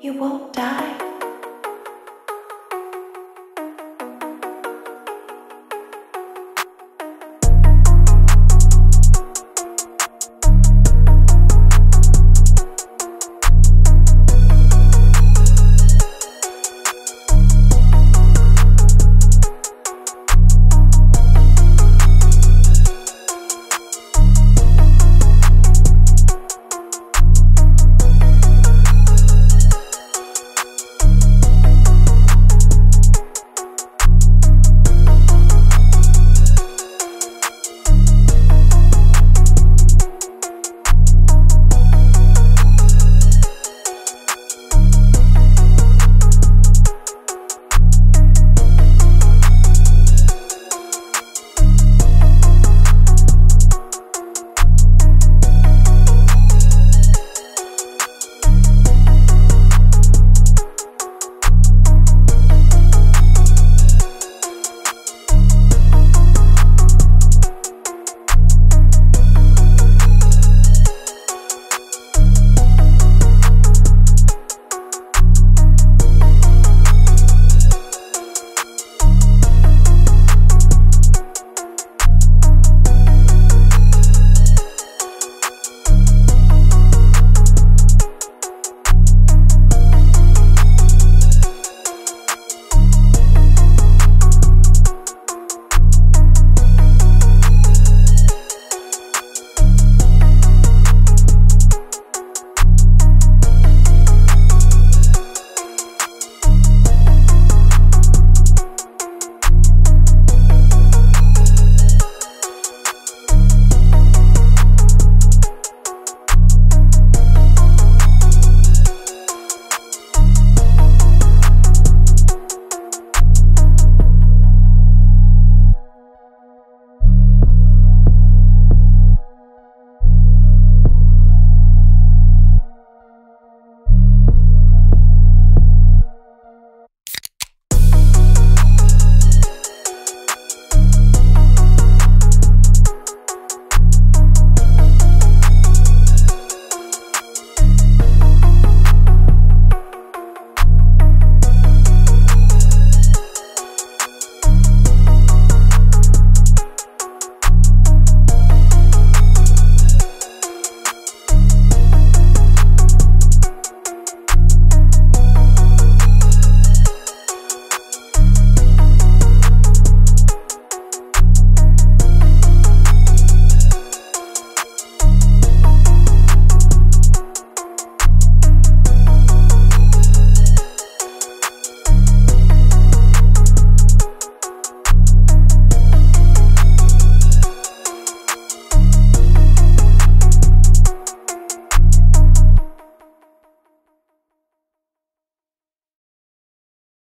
You won't die.